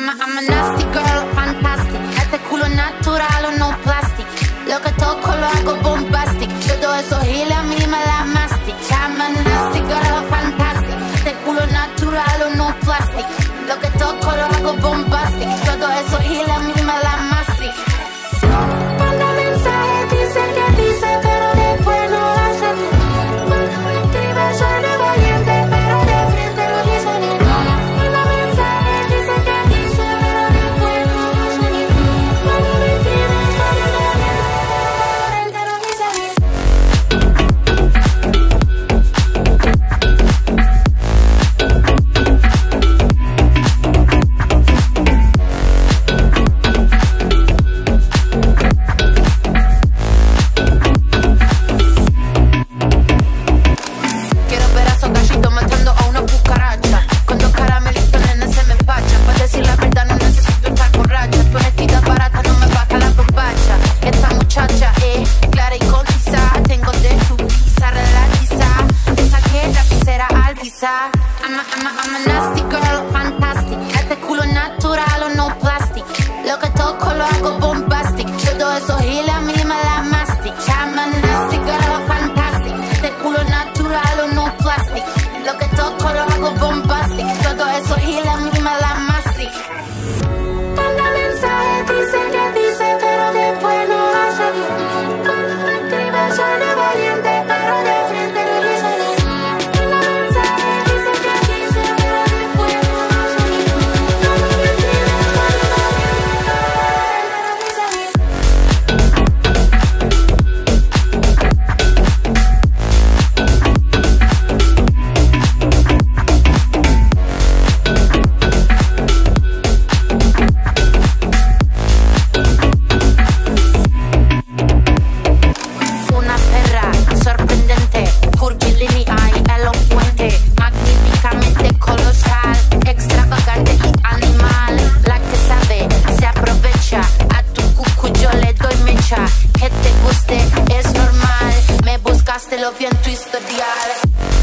I'm a, I'm a nasty girl, fantastic. chissà I'm a, I'm a, I'm a nasty girl, fantastic. Cate culo naturale. the be.